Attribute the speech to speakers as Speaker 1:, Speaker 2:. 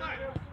Speaker 1: Right.